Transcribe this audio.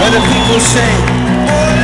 where the people say,